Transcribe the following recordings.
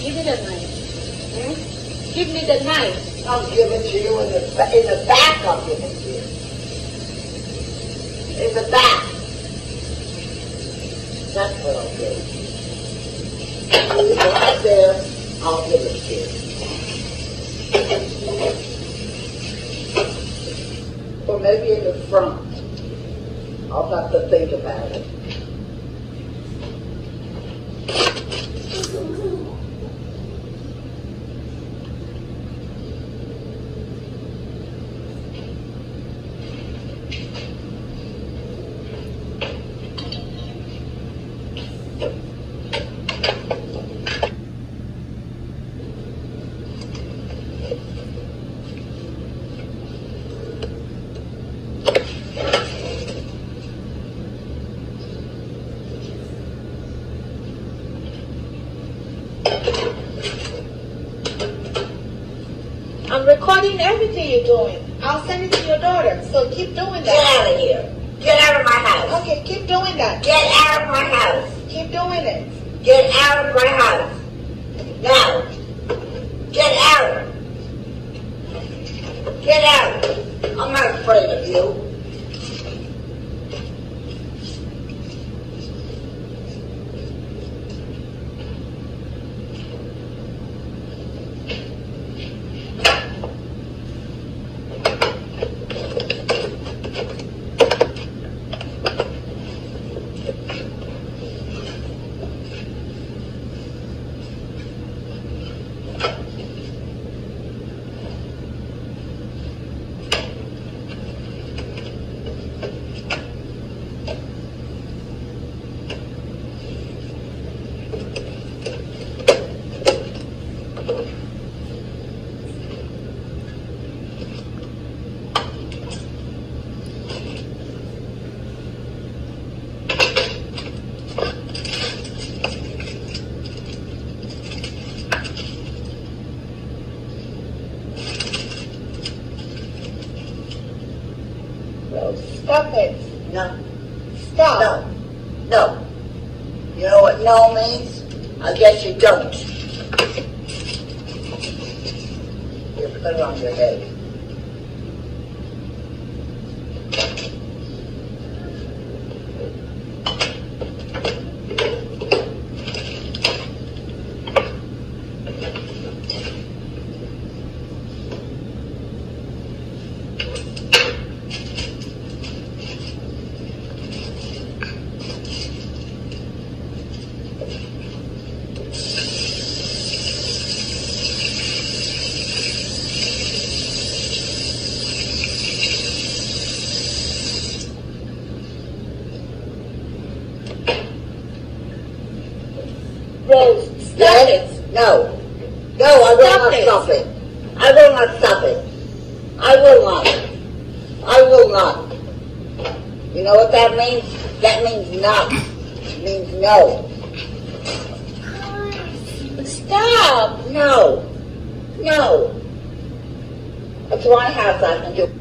Give me the knife. Hmm? Give me the knife. I'll give it to you in the, in the back, I'll give it to you. In the back. That's what I'll give you. Go there, I'll give it to you. Or maybe in the front. I'll have to think about it. I'm recording everything you're doing. I'll send it to your daughter. So keep doing that. Get out of here. Get out of my house. Okay, keep doing that. Get out of my house. Keep doing it. Get out of my house. Now. Get out. Get out. I'm not afraid of you. No, stop it. No. Stop. No. No. You know what no means? I guess you don't. You put it on your head. Stop it. No. No, I will Stop not it. stop it. I will not stop it. I will not. I will not. You know what that means? That means not. It means no. Stop. No. No. My house. I can do.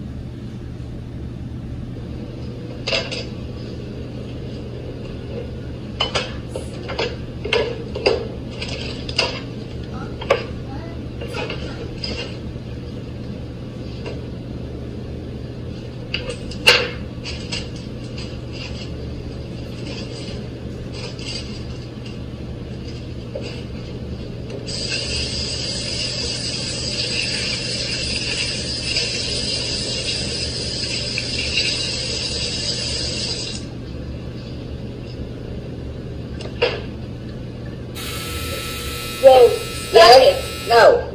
No.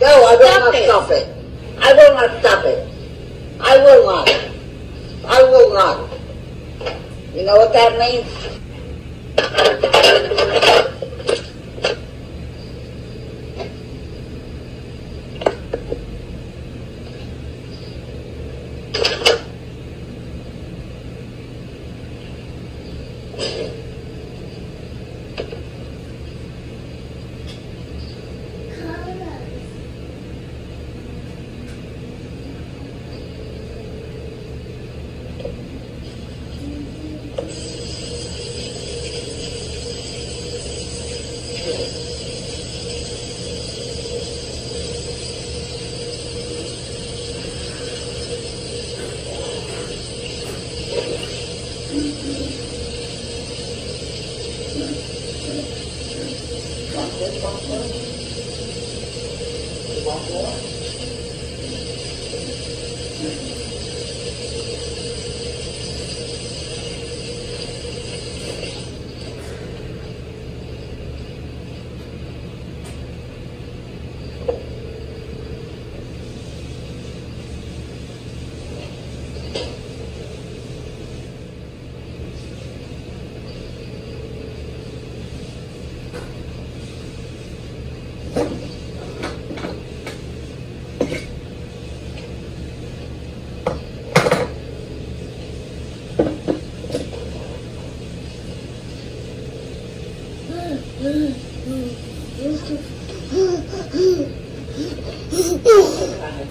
No, I will Stop not it. stop it. I will not stop it. I will not. I will not. You know what that means? Want this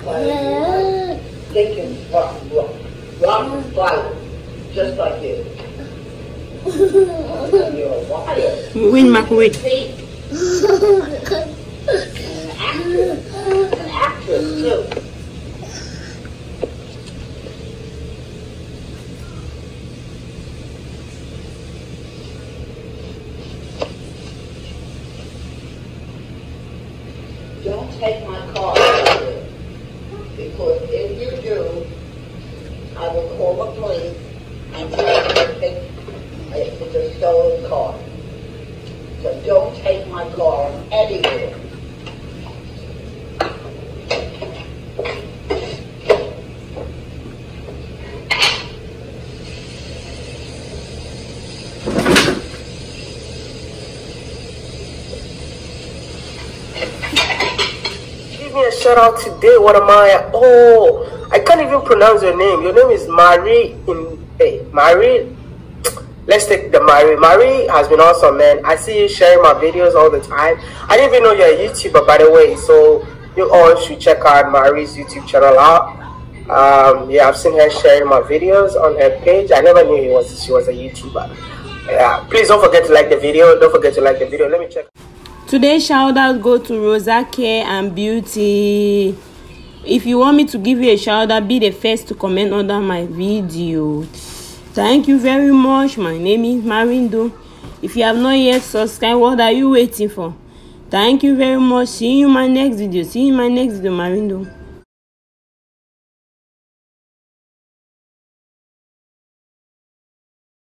one first? You want more? Some kind of quiet. Thinking rock, rock, rock and fire, just like you. You're a wire. Win Mark wait. An actress. An actress too. Don't take my car because if you do, I will call the police and tell them it- it's a stolen car. So don't take my car anywhere. Give me a shout out today. What am I? Oh, I can't even pronounce your name. Your name is Marie. In hey, Marie. Let's take the Marie. Marie has been awesome, man. I see you sharing my videos all the time. I didn't even know you're a YouTuber, by the way. So you all should check out Marie's YouTube channel out. Um, yeah, I've seen her sharing my videos on her page. I never knew was she was a YouTuber. Yeah, please don't forget to like the video. Don't forget to like the video. Let me check. Today shout out go to Rosa Care and Beauty. If you want me to give you a shout out, be the first to comment under my video. Thank you very much. My name is Marindo. If you have not yet subscribed, what are you waiting for? Thank you very much. See you in my next video. See you in my next video, Marindo.